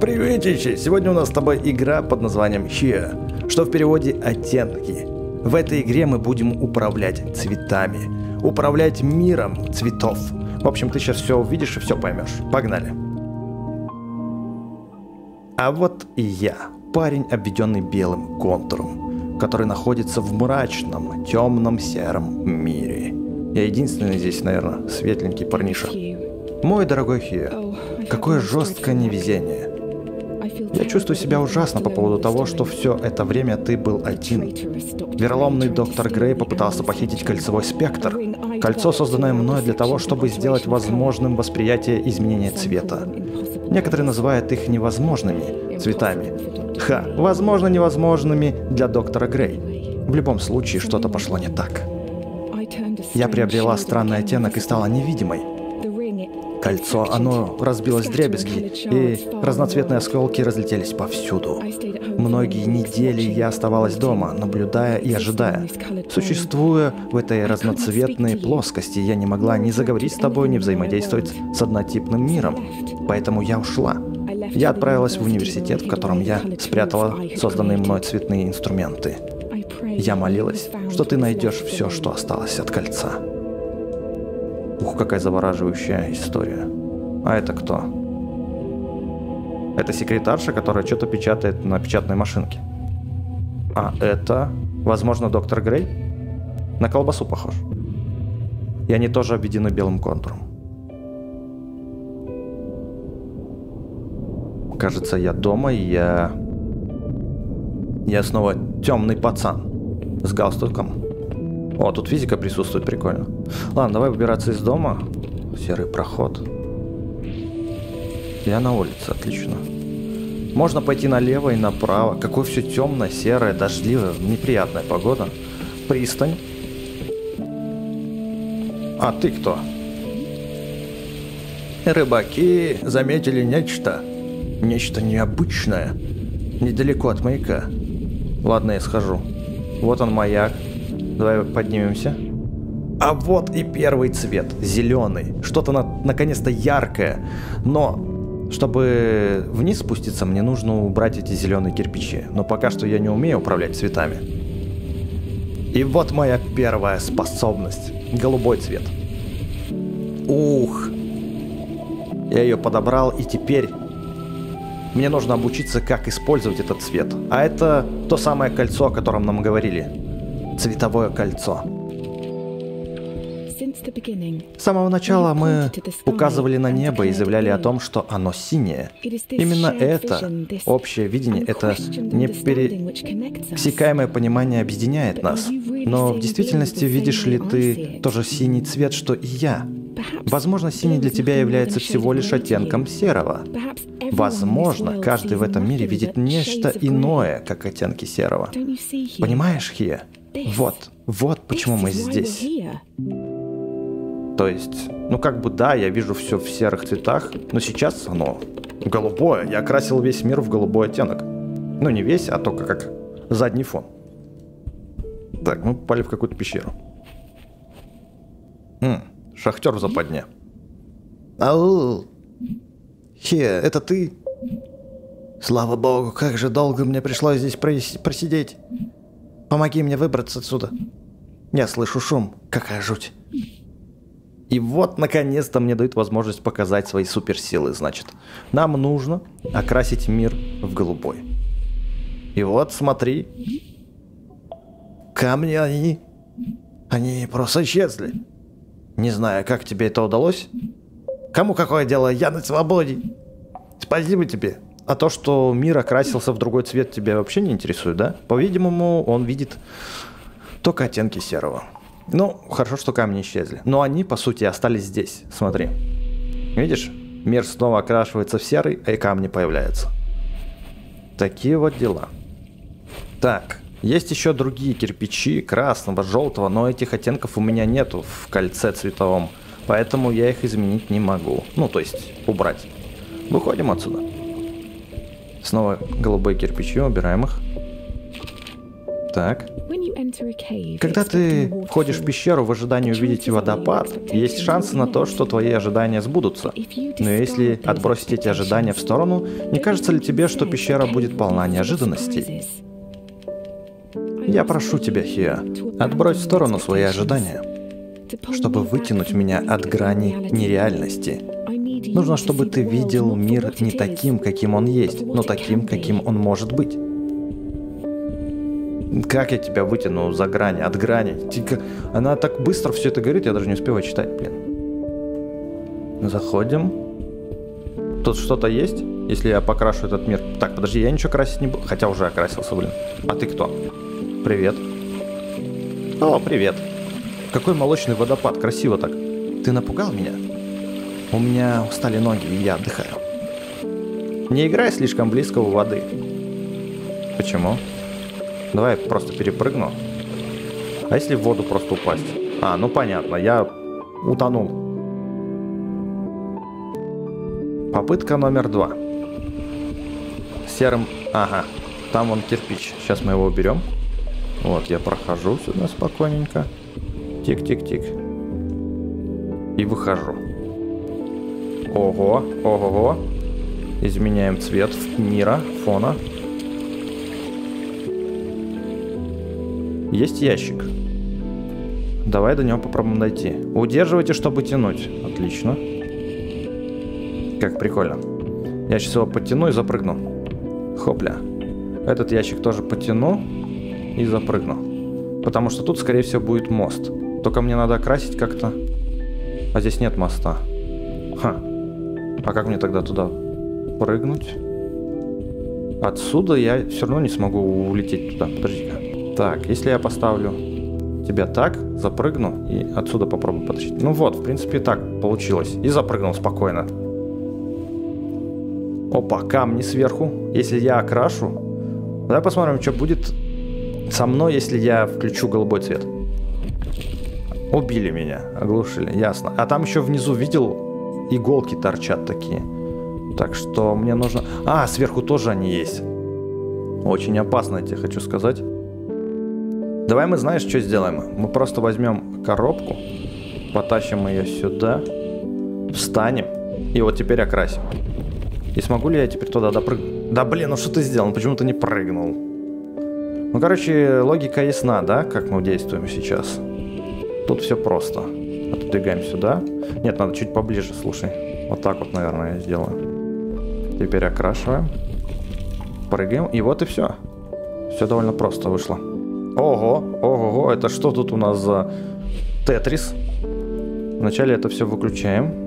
Приветичи! Сегодня у нас с тобой игра под названием Chia, что в переводе «оттенки». В этой игре мы будем управлять цветами, управлять миром цветов. В общем, ты сейчас все увидишь и все поймешь. Погнали! А вот и я, парень, обведенный белым контуром, который находится в мрачном, темном сером мире. Я единственный здесь, наверное, светленький парниша. Мой дорогой Хью, какое жесткое невезение. Я чувствую себя ужасно по поводу того, что все это время ты был один. Вероломный доктор Грей попытался похитить кольцевой спектр. Кольцо, созданное мной для того, чтобы сделать возможным восприятие изменения цвета. Некоторые называют их невозможными цветами. Ха, возможно невозможными для доктора Грей. В любом случае, что-то пошло не так. Я приобрела странный оттенок и стала невидимой. Кольцо, оно разбилось в дребезги, и разноцветные осколки разлетелись повсюду. Многие недели я оставалась дома, наблюдая и ожидая. Существуя в этой разноцветной плоскости, я не могла ни заговорить с тобой, ни взаимодействовать с однотипным миром. Поэтому я ушла. Я отправилась в университет, в котором я спрятала созданные мной цветные инструменты. Я молилась, что ты найдешь все, что осталось от кольца. Ух, какая завораживающая история. А это кто? Это секретарша, которая что-то печатает на печатной машинке. А это, возможно, доктор Грей? На колбасу похож. И они тоже обведены белым контуром. Кажется, я дома, и я... Я снова темный пацан с галстуком о, тут физика присутствует, прикольно. Ладно, давай выбираться из дома. Серый проход. Я на улице, отлично. Можно пойти налево и направо. Какое все темное, серое, дождливое, неприятная погода. Пристань. А ты кто? Рыбаки заметили нечто. Нечто необычное. Недалеко от маяка. Ладно, я схожу. Вот он маяк. Давай поднимемся. А вот и первый цвет, зеленый. Что-то на, наконец-то яркое. Но чтобы вниз спуститься, мне нужно убрать эти зеленые кирпичи. Но пока что я не умею управлять цветами. И вот моя первая способность. Голубой цвет. Ух. Я ее подобрал, и теперь мне нужно обучиться, как использовать этот цвет. А это то самое кольцо, о котором нам говорили цветовое кольцо. С самого начала мы указывали на небо и заявляли о том, что оно синее. Именно это, общее видение, это непересекаемое понимание объединяет нас. Но в действительности видишь ли ты тоже синий цвет, что и я? Возможно, синий для тебя является всего лишь оттенком серого. Возможно, каждый в этом мире видит нечто иное, как оттенки серого. Понимаешь, Хия? Вот, вот почему мы здесь. То есть, ну как бы да, я вижу все в серых цветах, но сейчас оно голубое. Я окрасил весь мир в голубой оттенок. Ну не весь, а только как задний фон. Так, мы попали в какую-то пещеру. М, шахтер в западне. Ау! Хе, это ты? Слава богу, как же долго мне пришлось здесь просидеть. Помоги мне выбраться отсюда. Я слышу шум. Какая жуть. И вот, наконец-то, мне дают возможность показать свои суперсилы, значит. Нам нужно окрасить мир в голубой. И вот, смотри. Камни, они... Они просто исчезли. Не знаю, как тебе это удалось. Кому какое дело? Я на свободе. Спасибо тебе. А то, что мир окрасился в другой цвет, тебя вообще не интересует, да? По-видимому, он видит только оттенки серого. Ну, хорошо, что камни исчезли. Но они, по сути, остались здесь. Смотри. Видишь? Мир снова окрашивается в серый, а и камни появляются. Такие вот дела. Так, есть еще другие кирпичи, красного, желтого, но этих оттенков у меня нету в кольце цветовом. Поэтому я их изменить не могу. Ну, то есть, убрать. Выходим отсюда. Снова голубые кирпичи, убираем их. Так. Когда ты входишь в пещеру в ожидании увидеть водопад, есть шансы на то, что твои ожидания сбудутся. Но если отбросить эти ожидания в сторону, не кажется ли тебе, что пещера будет полна неожиданностей? Я прошу тебя, Хиа, отбрось в сторону свои ожидания, чтобы вытянуть меня от грани нереальности. Нужно, чтобы ты видел мир не таким, каким он есть, но таким, каким он может быть. Как я тебя вытяну за грани, от грани? Она так быстро все это говорит, я даже не успеваю читать, блин. Заходим. Тут что-то есть? Если я покрашу этот мир. Так, подожди, я ничего красить не буду. Хотя уже окрасился, блин. А ты кто? Привет. О, привет. Какой молочный водопад, красиво так. Ты напугал меня? У меня устали ноги, и я отдыхаю. Не играй слишком близко у воды. Почему? Давай просто перепрыгну. А если в воду просто упасть? А, ну понятно, я утонул. Попытка номер два. Серым... Ага, там вон кирпич. Сейчас мы его уберем. Вот, я прохожу сюда спокойненько. Тик-тик-тик. И выхожу. Ого, ого-го. Изменяем цвет мира, фона. Есть ящик. Давай до него попробуем дойти. Удерживайте, чтобы тянуть. Отлично. Как прикольно. Я сейчас его подтяну и запрыгну. Хопля. Этот ящик тоже потяну и запрыгну. Потому что тут, скорее всего, будет мост. Только мне надо окрасить как-то. А здесь нет моста. Ха. А как мне тогда туда прыгнуть? Отсюда я все равно не смогу улететь туда. Подожди-ка. Так, если я поставлю тебя так, запрыгну и отсюда попробую потащить. Ну вот, в принципе, так получилось. И запрыгнул спокойно. Опа, камни сверху. Если я окрашу... Давай посмотрим, что будет со мной, если я включу голубой цвет. Убили меня, оглушили, ясно. А там еще внизу видел, иголки торчат такие. Так что мне нужно... А, сверху тоже они есть. Очень опасно, я тебе хочу сказать. Давай мы, знаешь, что сделаем? Мы просто возьмем коробку, потащим ее сюда, встанем и вот теперь окрасим. И смогу ли я теперь туда допрыгнуть? Да блин, ну что ты сделал? Почему ты не прыгнул? Ну, короче, логика ясна, да, как мы действуем сейчас. Тут все просто. Отодвигаем сюда. Нет, надо чуть поближе, слушай. Вот так вот, наверное, я сделаю. Теперь окрашиваем. Прыгаем, и вот и все. Все довольно просто вышло. Ого, ого, это что тут у нас за Тетрис? Вначале это все выключаем.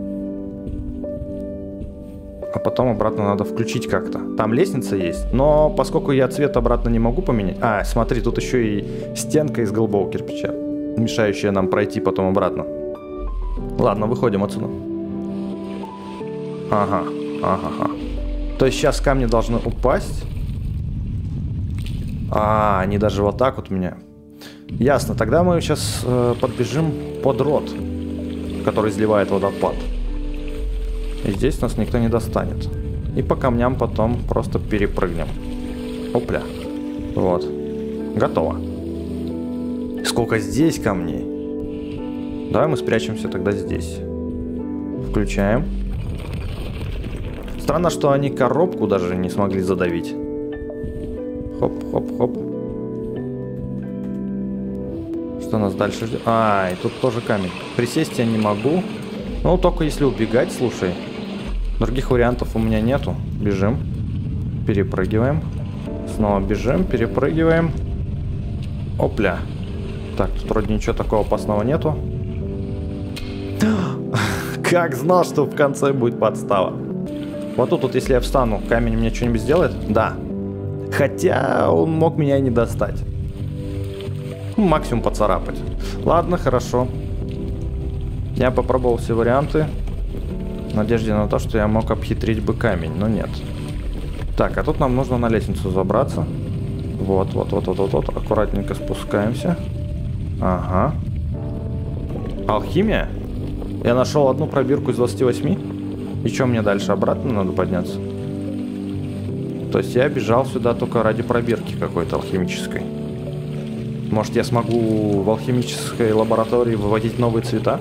А потом обратно надо включить как-то. Там лестница есть, но поскольку я цвет обратно не могу поменять... А, смотри, тут еще и стенка из голубого кирпича, мешающая нам пройти потом обратно. Ладно, выходим отсюда. Ага, ага, ага. То есть сейчас камни должны упасть. А, они даже вот так вот у меня. Ясно, тогда мы сейчас э, подбежим под рот, который изливает водопад. И здесь нас никто не достанет. И по камням потом просто перепрыгнем. Опля. Вот. Готово. Сколько здесь камней? Давай мы спрячемся тогда здесь. Включаем. Странно, что они коробку даже не смогли задавить. Хоп-хоп-хоп. Что нас дальше ждет? А, и тут тоже камень. Присесть я не могу. Ну, только если убегать, слушай. Других вариантов у меня нету. Бежим. Перепрыгиваем. Снова бежим, перепрыгиваем. Опля. Так, тут вроде ничего такого опасного нету. Как знал, что в конце будет подстава. Вот тут, вот если я встану, камень мне что-нибудь сделает? Да, Хотя он мог меня и не достать. Ну, максимум поцарапать. Ладно, хорошо. Я попробовал все варианты. В надежде на то, что я мог обхитрить бы камень, но нет. Так, а тут нам нужно на лестницу забраться. Вот, вот, вот, вот, вот, вот. Аккуратненько спускаемся. Ага. Алхимия? Я нашел одну пробирку из 28. И что мне дальше? Обратно надо подняться? То есть я бежал сюда только ради пробирки какой-то алхимической. Может, я смогу в алхимической лаборатории выводить новые цвета?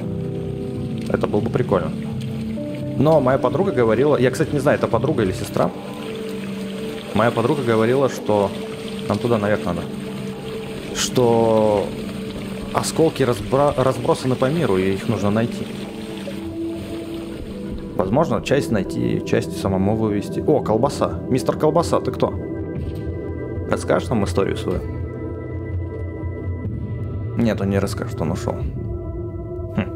Это было бы прикольно. Но моя подруга говорила... Я, кстати, не знаю, это подруга или сестра. Моя подруга говорила, что... Нам туда наверх надо. Что осколки разбра... разбросаны по миру, и их нужно найти. Возможно, часть найти, часть самому вывести. О, колбаса. Мистер Колбаса, ты кто? Расскажешь нам историю свою? Нет, он не расскажет, он ушел. Хм.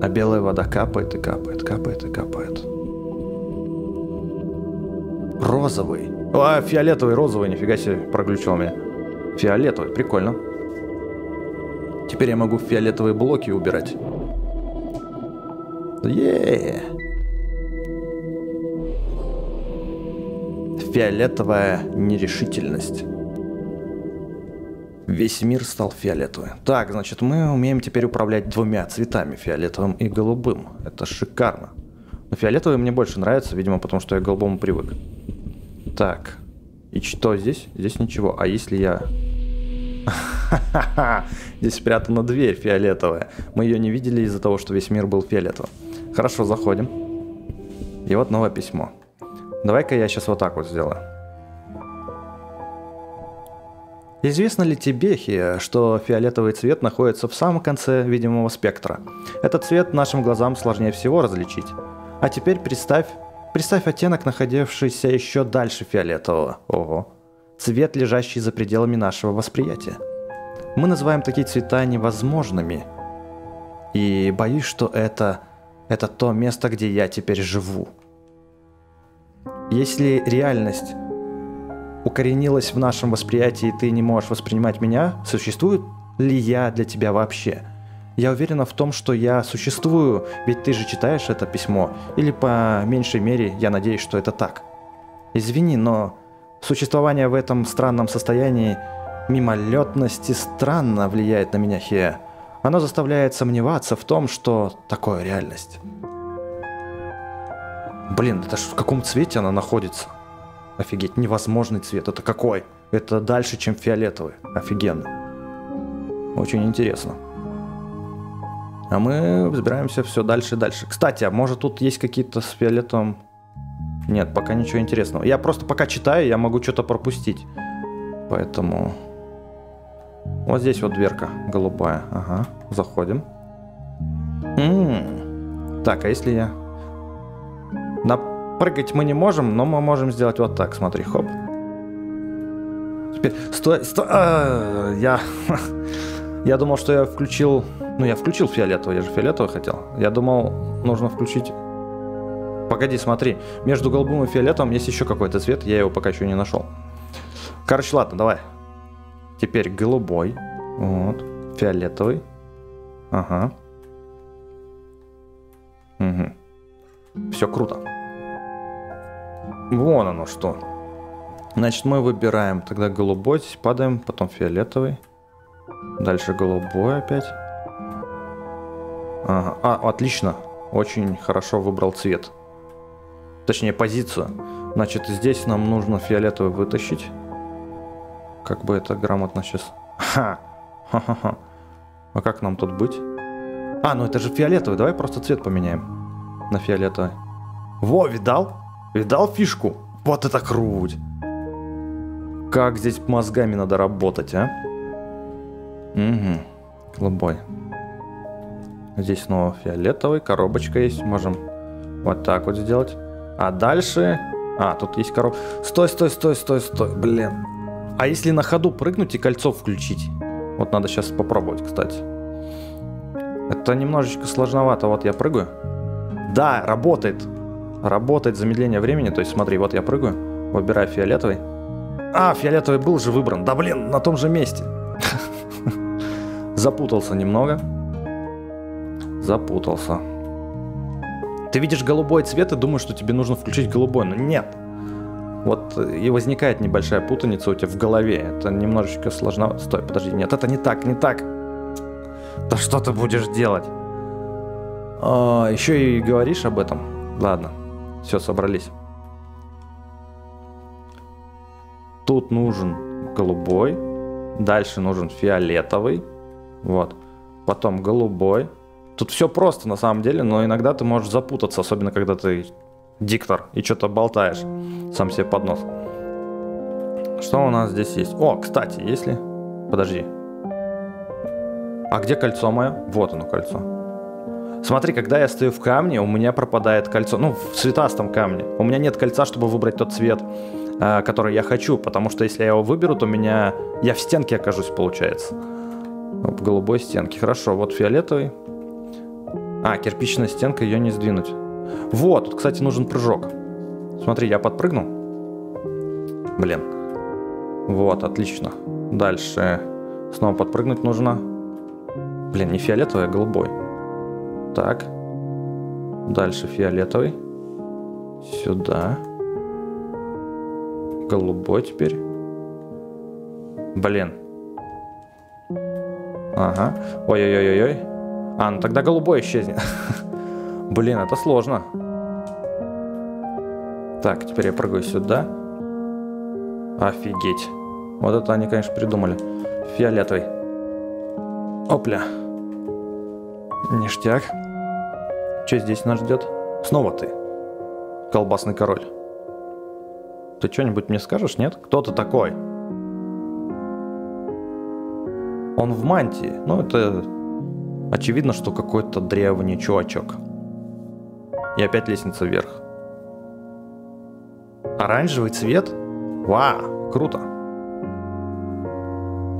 А белая вода капает и капает, капает и капает. Розовый. А, фиолетовый, розовый, нифига себе, проглючил меня. Фиолетовый, прикольно. Теперь я могу фиолетовые блоки убирать. Е Фиолетовая нерешительность. Весь мир стал фиолетовым. Так, значит, мы умеем теперь управлять двумя цветами, фиолетовым и голубым. Это шикарно. Но фиолетовый мне больше нравится, видимо, потому что я к голубому привык. Так. И что здесь? Здесь ничего. А если я... Здесь спрятана дверь фиолетовая. Мы ее не видели из-за того, что весь мир был фиолетовым. Хорошо, заходим. И вот новое письмо. Давай-ка я сейчас вот так вот сделаю. Известно ли тебе, Хия, что фиолетовый цвет находится в самом конце видимого спектра? Этот цвет нашим глазам сложнее всего различить. А теперь представь, представь оттенок, находившийся еще дальше фиолетового. Ого. Цвет, лежащий за пределами нашего восприятия. Мы называем такие цвета невозможными. И боюсь, что это, это то место, где я теперь живу. Если реальность укоренилась в нашем восприятии, и ты не можешь воспринимать меня, существует ли я для тебя вообще? Я уверена в том, что я существую, ведь ты же читаешь это письмо, или по меньшей мере я надеюсь, что это так. Извини, но существование в этом странном состоянии мимолетности странно влияет на меня, Хея. Оно заставляет сомневаться в том, что такое реальность. Блин, это ж в каком цвете она находится? Офигеть, невозможный цвет. Это какой? Это дальше, чем фиолетовый. Офигенно. Очень интересно. А мы взбираемся все дальше и дальше. Кстати, а может тут есть какие-то с фиолетовым... Нет, пока ничего интересного. Я просто пока читаю, я могу что-то пропустить. Поэтому... Вот здесь вот дверка голубая. Ага, заходим. М-м-м. Так, а если я... На Прыгать мы не можем, но мы можем сделать вот так. Смотри, хоп. Теперь, стой, стой. А, я, я думал, что я включил... Ну, я включил фиолетовый, я же фиолетовый хотел. Я думал, нужно включить... Погоди, смотри. Между голубым и фиолетовым есть еще какой-то цвет, я его пока еще не нашел. Короче, ладно, давай. Теперь голубой. Вот. Фиолетовый. Ага. Угу. Все круто. Вон оно что. Значит, мы выбираем тогда голубой, здесь падаем, потом фиолетовый. Дальше голубой опять. Ага. А, отлично. Очень хорошо выбрал цвет. Точнее, позицию. Значит, здесь нам нужно фиолетовый вытащить. Как бы это грамотно сейчас... Ха! Ха-ха-ха. А как нам тут быть? А, ну это же фиолетовый. Давай просто цвет поменяем на фиолетовый. Во, видал? Видал фишку? Вот это круть! Как здесь мозгами надо работать, а? Угу, голубой. Здесь снова фиолетовый, коробочка есть, можем вот так вот сделать. А дальше... А, тут есть коробка. Стой, стой, стой, стой, стой, блин. А если на ходу прыгнуть и кольцо включить? Вот надо сейчас попробовать, кстати. Это немножечко сложновато. Вот я прыгаю. Да, работает. Работает замедление времени, то есть смотри, вот я прыгаю, выбираю фиолетовый. А, фиолетовый был же выбран. Да блин, на том же месте. Запутался немного. Запутался. Ты видишь голубой цвет и думаешь, что тебе нужно включить голубой, но нет. Вот и возникает небольшая путаница у тебя в голове. Это немножечко сложно. Стой, подожди, нет, это не так, не так. Да что ты будешь делать? А, еще и говоришь об этом. Ладно, все, собрались. Тут нужен голубой. Дальше нужен фиолетовый. Вот. Потом голубой. Тут все просто на самом деле, но иногда ты можешь запутаться, особенно когда ты диктор и что-то болтаешь сам себе под нос. Что у нас здесь есть? О, кстати, если... Подожди. А где кольцо мое? Вот оно кольцо. Смотри, когда я стою в камне, у меня пропадает кольцо. Ну, в цветастом камне. У меня нет кольца, чтобы выбрать тот цвет, э, который я хочу. Потому что если я его выберу, то меня... Я в стенке окажусь, получается. В голубой стенке. Хорошо, вот фиолетовый. А, кирпичная стенка, ее не сдвинуть. Вот, тут, кстати, нужен прыжок. Смотри, я подпрыгнул. Блин. Вот, отлично. Дальше снова подпрыгнуть нужно. Блин, не фиолетовый, а голубой. Так. Дальше фиолетовый. Сюда. Голубой теперь. Блин. Ага. Ой-ой-ой-ой. А, ну тогда голубой исчезнет. Блин, это сложно. Так, теперь я прыгаю сюда. Офигеть. Вот это они, конечно, придумали. Фиолетовый. Опля. Ништяк. Что здесь нас ждет? Снова ты. Колбасный король. Ты что-нибудь мне скажешь, нет? Кто ты такой? Он в мантии. Ну, это очевидно, что какой-то древний чувачок. И опять лестница вверх. Оранжевый цвет? Вау, круто.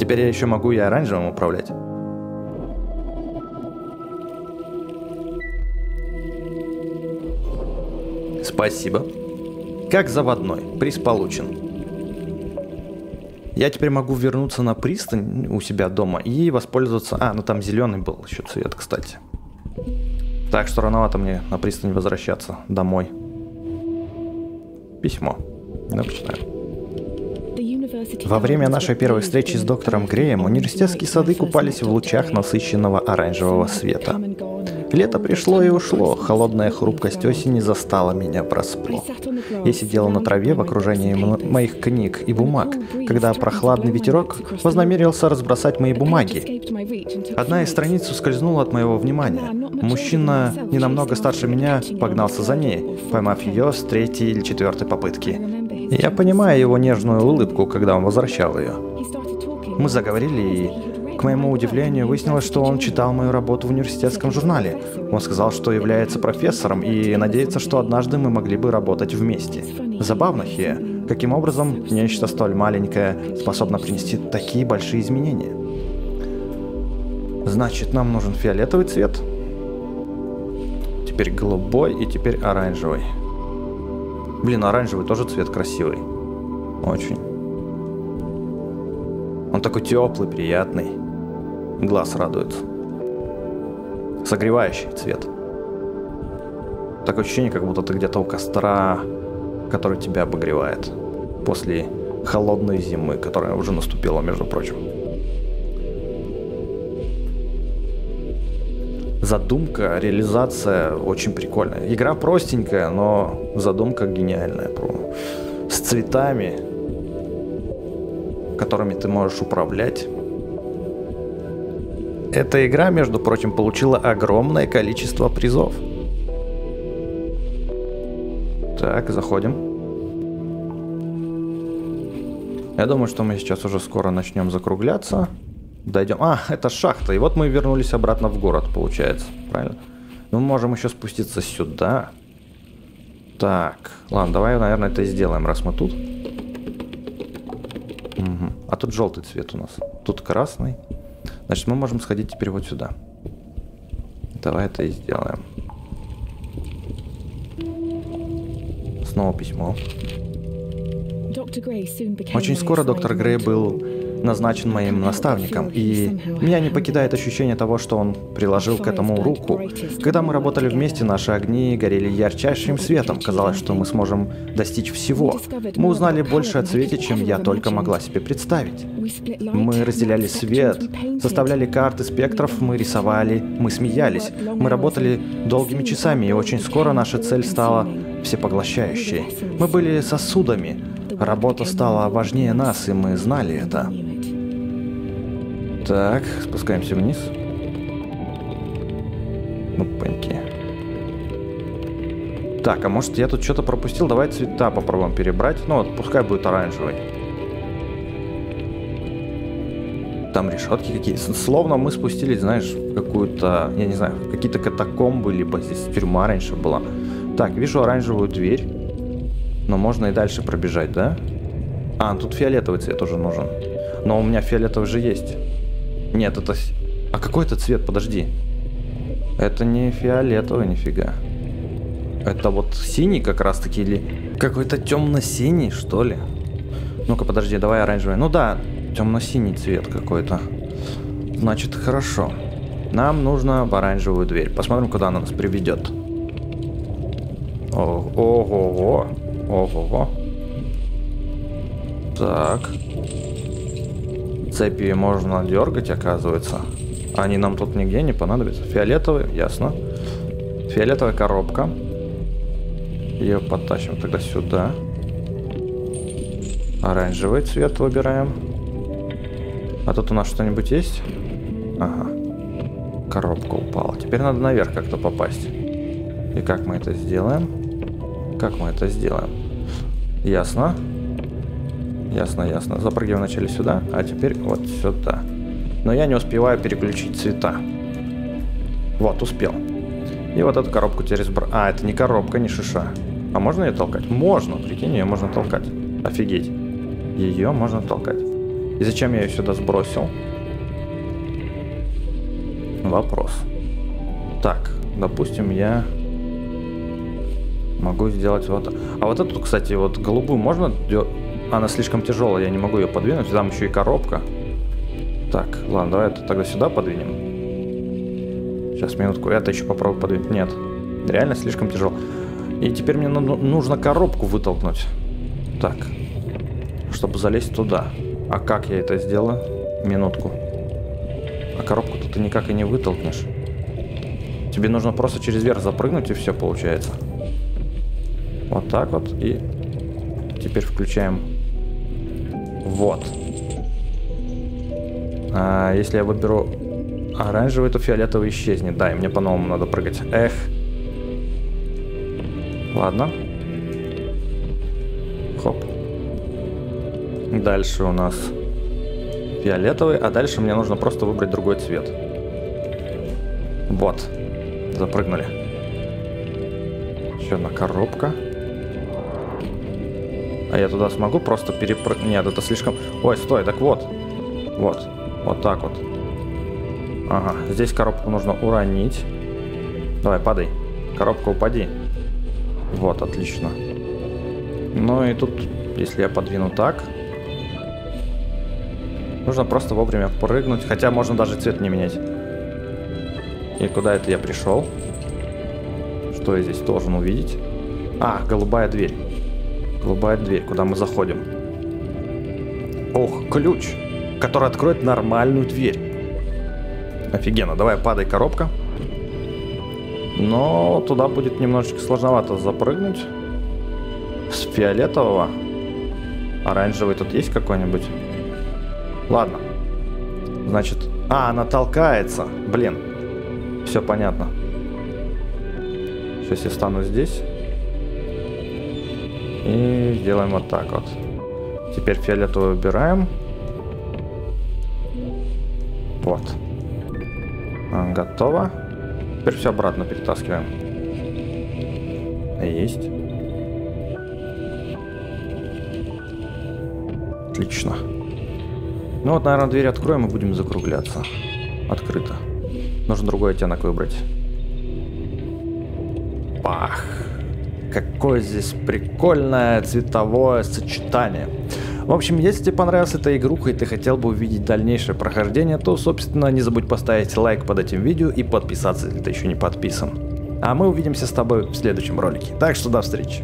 Теперь я еще могу и оранжевым управлять. Спасибо. Как заводной. Приз получен. Я теперь могу вернуться на пристань у себя дома и воспользоваться... А, ну там зеленый был еще цвет, кстати. Так что рановато мне на пристань возвращаться домой. Письмо. Почитаем. Во время нашей первой встречи с доктором Греем университетские сады купались в лучах насыщенного оранжевого света. Лето пришло и ушло, холодная хрупкость осени застала меня врасплох. Я сидела на траве в окружении моих книг и бумаг, когда прохладный ветерок вознамерился разбросать мои бумаги. Одна из страниц ускользнула от моего внимания. Мужчина, не намного старше меня, погнался за ней, поймав ее с третьей или четвертой попытки. Я понимаю его нежную улыбку, когда он возвращал ее. Мы заговорили, и, к моему удивлению, выяснилось, что он читал мою работу в университетском журнале. Он сказал, что является профессором и надеется, что однажды мы могли бы работать вместе. Забавно, Хе, каким образом нечто столь маленькое способно принести такие большие изменения. Значит, нам нужен фиолетовый цвет, теперь голубой и теперь оранжевый. Блин, оранжевый тоже цвет красивый. Очень. Он такой теплый, приятный. Глаз радуется. Согревающий цвет. Такое ощущение, как будто ты где-то у костра, который тебя обогревает. После холодной зимы, которая уже наступила, между прочим. Задумка, реализация очень прикольная. Игра простенькая, но задумка гениальная. С цветами, которыми ты можешь управлять. Эта игра, между прочим, получила огромное количество призов. Так, заходим. Я думаю, что мы сейчас уже скоро начнем закругляться дойдем. А, это шахта. И вот мы вернулись обратно в город, получается. Правильно? Ну, можем еще спуститься сюда. Так, ладно, давай, наверное, это и сделаем, раз мы тут. Угу. А тут желтый цвет у нас. Тут красный. Значит, мы можем сходить теперь вот сюда. Давай это и сделаем. Снова письмо. Очень скоро доктор Грей был назначен моим наставником, и меня не покидает ощущение того, что он приложил к этому руку. Когда мы работали вместе, наши огни горели ярчайшим светом. Казалось, что мы сможем достичь всего. Мы узнали больше о цвете, чем я только могла себе представить. Мы разделяли свет, составляли карты спектров, мы рисовали, мы смеялись. Мы работали долгими часами, и очень скоро наша цель стала всепоглощающей. Мы были сосудами. Работа стала важнее нас, и мы знали это. Так, спускаемся вниз. Ну, паньки. Так, а может я тут что-то пропустил? Давай цвета попробуем перебрать. Ну вот, пускай будет оранжевый. Там решетки какие-то. Словно мы спустились, знаешь, в какую-то, я не знаю, какие-то катакомбы, либо здесь тюрьма раньше была. Так, вижу оранжевую дверь. Но можно и дальше пробежать, да? А, тут фиолетовый цвет уже нужен. Но у меня фиолетовый же есть. Нет, это... А какой это цвет? Подожди. Это не фиолетовый, нифига. Это вот синий как раз таки или какой-то темно-синий, что ли? Ну-ка, подожди, давай оранжевый. Ну да, темно-синий цвет какой-то. Значит, хорошо. Нам нужно в оранжевую дверь. Посмотрим, куда она нас приведет. Ого-го. Ого-го. Так. Цепи можно дергать, оказывается. Они нам тут нигде не понадобятся. Фиолетовый, ясно. Фиолетовая коробка. Ее подтащим тогда сюда. Оранжевый цвет выбираем. А тут у нас что-нибудь есть? Ага. Коробка упала. Теперь надо наверх как-то попасть. И как мы это сделаем? Как мы это сделаем? Ясно. Ясно, ясно. Запрыгиваем вначале сюда, а теперь вот сюда. Но я не успеваю переключить цвета. Вот, успел. И вот эту коробку сбр... А, это не коробка, не шиша. А можно ее толкать? Можно, прикинь, ее можно толкать. Офигеть. Ее можно толкать. И зачем я ее сюда сбросил? Вопрос. Так, допустим, я могу сделать вот... А вот эту, кстати, вот голубую можно она слишком тяжелая, я не могу ее подвинуть. Там еще и коробка. Так, ладно, давай это тогда сюда подвинем. Сейчас, минутку. Это еще попробую подвинуть. Нет, реально слишком тяжело. И теперь мне нужно коробку вытолкнуть. Так, чтобы залезть туда. А как я это сделаю? Минутку. А коробку-то ты никак и не вытолкнешь. Тебе нужно просто через верх запрыгнуть и все получается. Вот так вот. И теперь включаем вот. А если я выберу оранжевый, то фиолетовый исчезнет. Да, и мне по-новому надо прыгать. Эх. Ладно. Хоп. Дальше у нас фиолетовый, а дальше мне нужно просто выбрать другой цвет. Вот. Запрыгнули. Еще одна коробка. А я туда смогу просто перепрыгнуть? Нет, это слишком... Ой, стой, так вот. Вот. Вот так вот. Ага, здесь коробку нужно уронить. Давай, падай. Коробка, упади. Вот, отлично. Ну и тут, если я подвину так... Нужно просто вовремя прыгнуть. Хотя можно даже цвет не менять. И куда это я пришел? Что я здесь должен увидеть? А, голубая дверь. Голубая дверь, куда мы заходим. Ох, ключ, который откроет нормальную дверь. Офигенно, давай падай, коробка. Но туда будет немножечко сложновато запрыгнуть. С фиолетового. Оранжевый тут есть какой-нибудь? Ладно. Значит... А, она толкается. Блин. Все понятно. Сейчас я стану здесь. И сделаем вот так вот. Теперь фиолетовый убираем. Вот. А, готово. Теперь все обратно перетаскиваем. Есть. Отлично. Ну вот, наверное, дверь откроем и будем закругляться. Открыто. Нужно другой оттенок выбрать. Пах. Какое здесь прикольное цветовое сочетание. В общем, если тебе понравилась эта игруха и ты хотел бы увидеть дальнейшее прохождение, то, собственно, не забудь поставить лайк под этим видео и подписаться, если ты еще не подписан. А мы увидимся с тобой в следующем ролике. Так что до встречи.